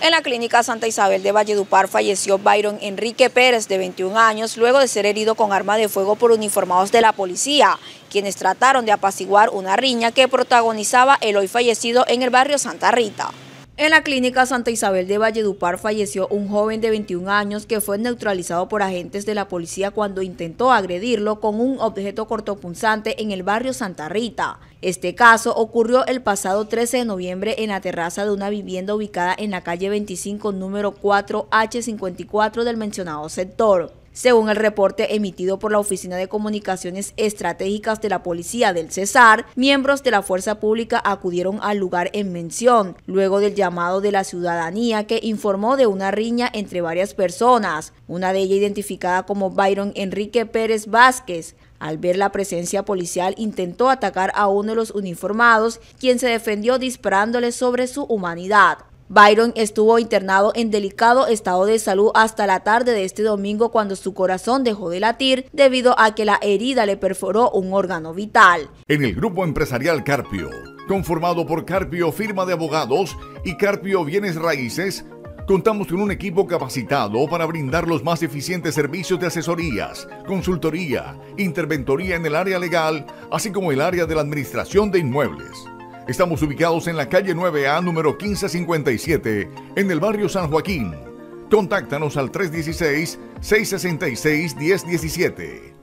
En la clínica Santa Isabel de Valledupar falleció Byron Enrique Pérez, de 21 años, luego de ser herido con arma de fuego por uniformados de la policía, quienes trataron de apaciguar una riña que protagonizaba el hoy fallecido en el barrio Santa Rita. En la clínica Santa Isabel de Valledupar falleció un joven de 21 años que fue neutralizado por agentes de la policía cuando intentó agredirlo con un objeto cortopunzante en el barrio Santa Rita. Este caso ocurrió el pasado 13 de noviembre en la terraza de una vivienda ubicada en la calle 25, número 4H54 del mencionado sector. Según el reporte emitido por la Oficina de Comunicaciones Estratégicas de la Policía del Cesar, miembros de la Fuerza Pública acudieron al lugar en mención, luego del llamado de la ciudadanía que informó de una riña entre varias personas, una de ellas identificada como Byron Enrique Pérez Vázquez. Al ver la presencia policial intentó atacar a uno de los uniformados, quien se defendió disparándole sobre su humanidad. Byron estuvo internado en delicado estado de salud hasta la tarde de este domingo cuando su corazón dejó de latir debido a que la herida le perforó un órgano vital. En el grupo empresarial Carpio, conformado por Carpio Firma de Abogados y Carpio Bienes Raíces, contamos con un equipo capacitado para brindar los más eficientes servicios de asesorías, consultoría, interventoría en el área legal, así como el área de la administración de inmuebles. Estamos ubicados en la calle 9A número 1557 en el barrio San Joaquín. Contáctanos al 316-666-1017.